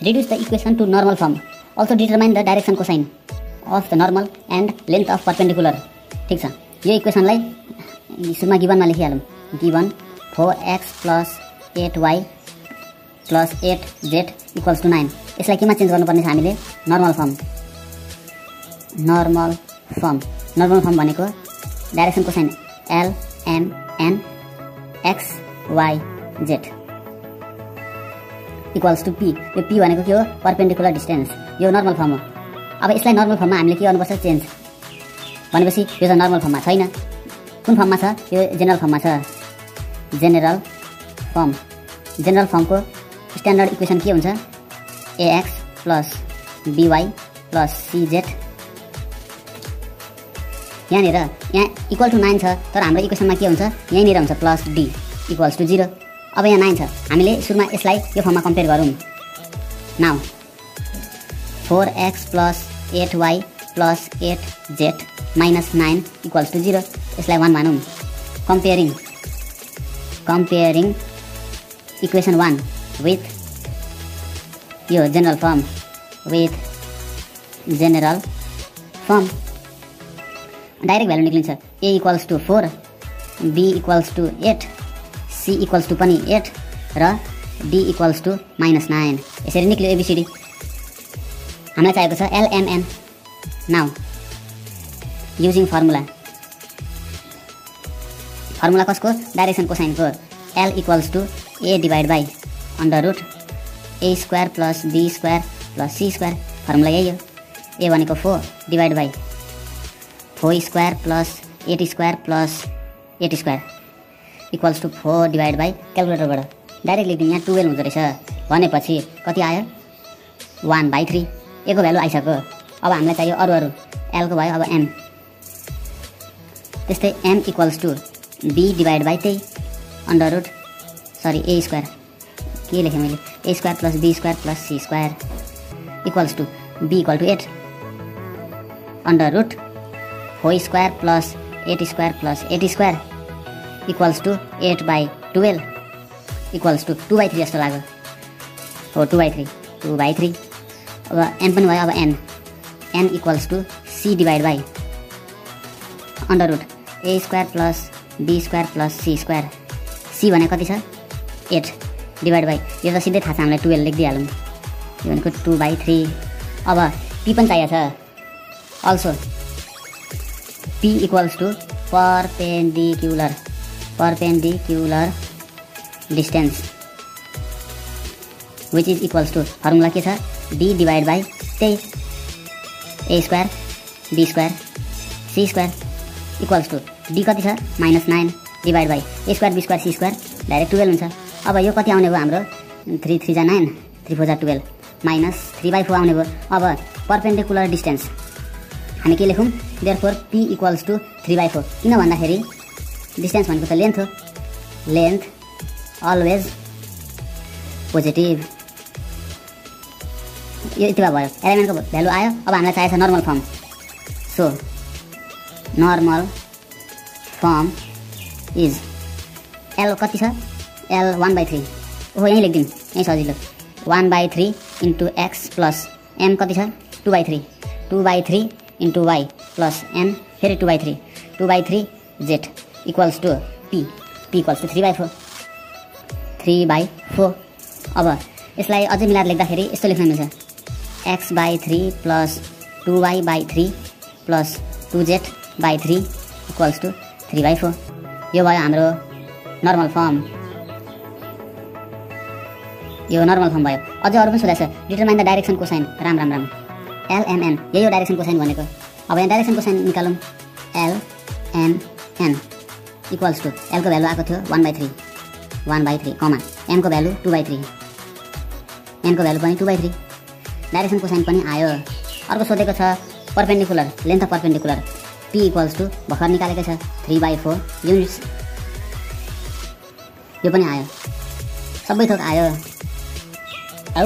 reduce the equation to normal form. Also determine the direction cosine of the normal and length of perpendicular. ठिक छ यो इक्वेसनलाई सुरुमा गिभनमा लेखिहालौँ given four X plus eight Y plus eight Z equals to nine यसलाई केमा change गर्नुपर्ने छ हामीले normal form normal form normal form भनेको direction cosine LMN X Y Z equals to P यो पी भनेको के हो? पर्पेन्डिकुलर डिस्टेन्स यो नर्मल फर्म हो. अब यसलाई नर्मल फर्ममा हामीले के गर्नुपर्छ? चेन्ज भनेपछि यो त नर्मल फर्ममा छैन। कुन फर्ममा छ? यो जेनरल फर्ममा छ। जेनेरल फर्म जेनरल फर्मको स्ट्यान्डर्ड इक्वेसन के हुन्छ? Ax plus by plus CZ यहाँनिर यहाँ इक्वल टु नाइन छ तर हाम्रो इक्वेसनमा के हुन्छ? यहीँनिर हुन्छ plus D equals to zero अब यहाँ नाइन छ। हामीले सुरुमा यसलाई यो फर्ममा कम्पेयर गरौँ। Now four X plus eight Y plus eight Z minus nine equals to zero. यसलाई वान भनौँ comparing comparing equation one with यो general form with general form. Direct value निक्लिन्छ। A equals to four B equals to eight. C equals to पनि eight र D equals to minus nine यसरी निक्ल्यो ABCD हामीलाई चाहिएको छ LMN now using formula formula कसको? Direction कोसाइनको L equals to A divide by under root A square plus B square plus C square formula यही हो। ए भनेको four divide by four square plus eight square plus eight square equals to four divide by क्यालकुलेटरबाट direct लेखिदिउँ यहाँ twelve हुँदो रहेछ। भनेपछि कति आयो? वान बाई थ्री एको भ्यालु आइसक्यो। अब हामीलाई चाहियो अरू अरू। एलको भयो अब एम त्यस्तै M equals to B divide by त्यही under root sorry A square के लेखेँ मैले? A square plus B square plus C square equals to B equal to eight under root four square plus eight square plus eight square equals to eight by twelve equals to two by three जस्तो लाग्यो हो two by three two by three अब M पनि भयो अब N N equals to C divide by under root A square plus B square plus C square C भने कति छ? एट डिभाइड बाई यो त सिधै थाहा छ हामीलाई टुवेल्भ लेखिदिइहालौँ यो भनेको टु बाई थ्री अब पी पनि चाहिएको छ। Also P equals to perpendicular perpendicular distance. Which is equals to formula के छ डी डिभाइड बाई त्यही A square B square C square equals to D कति छ? Minus nine divide by A square B square C square direct twelve हुन्छ। अब यो कति आउने भयो हाम्रो? थ्री थ्री जा नाइन थ्री फोर जा twelve minus three by four आउने भयो। अब पर्पेन्डिकुलर डिस्टेन्स हामी के लेखौँ? There four P equals to three by four किन भन्दाखेरि डिस्टेन्स भनेको त लेन्थ हो लेन्थ अलवेज पोजिटिभ यो यति भयो एलिमेन्टको भ्यालु आयो अब हामीलाई चाहिएको छ normal form so normal form is L कति छ एल वान बाई थ्री ओहो यहीँ लेखिदिउँ यहीँ सजिलो one by three into X plus M कति छ two by three two by three into Y plus N फेरि two by three two by three Z equals to P P equals to three by four three by four अब यसलाई अझै मिलाएर लेख्दाखेरि यस्तो लेख्न मिल्छ। X by three plus two Y by three plus two Z by three equals to three by four यो भयो हाम्रो नर्मल फर्म यो नर्मल फर्म भयो। अझै अरू पनि सोधाएको छ। डिटरमाइन द डाइरेक्सन कोसाइन राम राम राम। एलएमएन यही हो डाइरेक्सन कोसाइन भनेको। अब यहाँ डाइरेक्सन कोसाइन निकालौँ। एलएनएन इक्वल्स टु एलको भ्यालु आएको थियो one by three one by three कमा एमको भ्यालु टू बाई थ्री एमको भ्यालु पनि टू बाई थ्री डाइरेक्सनको साइन पनि आयो। अर्को सोधेको छ perpendicular length of perpendicular P equals to भर्खर निकालेको छ थ्री बाई फोर युनिट्स यो पनि आयो। सबै थोक आयो। औ